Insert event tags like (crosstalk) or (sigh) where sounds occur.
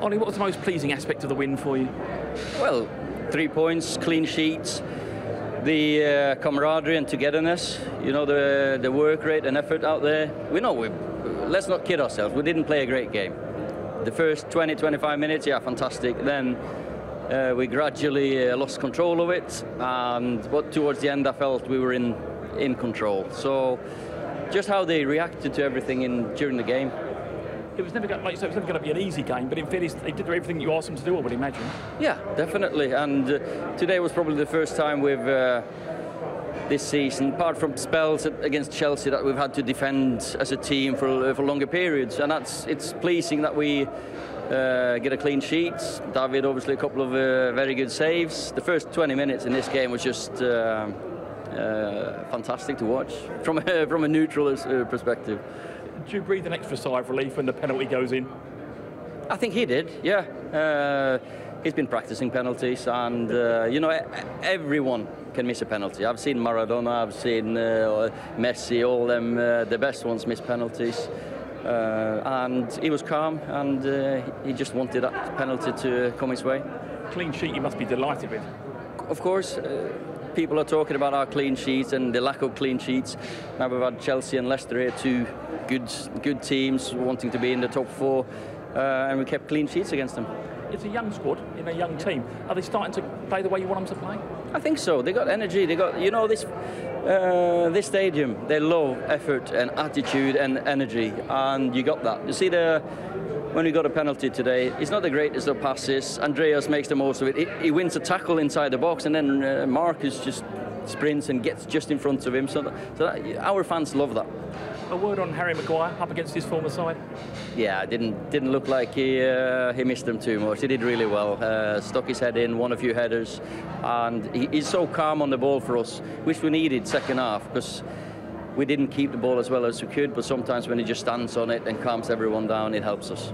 Ole, what was the most pleasing aspect of the win for you? Well, three points, clean sheets, the uh, camaraderie and togetherness. You know the the work rate and effort out there. We know we. Let's not kid ourselves. We didn't play a great game. The first 20, 25 minutes, yeah, fantastic. Then uh, we gradually uh, lost control of it, and but towards the end, I felt we were in in control. So, just how they reacted to everything in during the game. It was never, like it was never going to be an easy game, but in fairness, they did everything you asked them to do, I would imagine. Yeah, definitely. And uh, today was probably the first time we've uh, this season, apart from spells against Chelsea, that we've had to defend as a team for for longer periods, and that's it's pleasing that we. Uh, get a clean sheet. David, obviously, a couple of uh, very good saves. The first 20 minutes in this game was just uh, uh, fantastic to watch from a, (laughs) from a neutral uh, perspective. Do you breathe an extra sigh of relief when the penalty goes in? I think he did, yeah. Uh, he's been practicing penalties, and uh, you know, everyone can miss a penalty. I've seen Maradona, I've seen uh, Messi, all them, uh, the best ones miss penalties. Uh, and he was calm, and uh, he just wanted that penalty to come his way. Clean sheet, you must be delighted with. Of course, uh, people are talking about our clean sheets and the lack of clean sheets. Now we've had Chelsea and Leicester here, two good, good teams wanting to be in the top four, uh, and we kept clean sheets against them. It's a young squad in a young team. Are they starting to play the way you want them to play? I think so. They got energy. They got, you know, this uh, this stadium. They love effort and attitude and energy, and you got that. You see the when we got a penalty today, it's not the greatest of passes. Andreas makes the most of it. He, he wins a tackle inside the box, and then uh, Marcus just sprints and gets just in front of him. So, that, so that, our fans love that. A word on Harry Maguire up against his former side. Yeah, didn't didn't look like he uh, he missed them too much. He did really well. Uh, stuck his head in, won a few headers, and he, he's so calm on the ball for us, which we needed second half because we didn't keep the ball as well as we could. But sometimes when he just stands on it and calms everyone down, it helps us.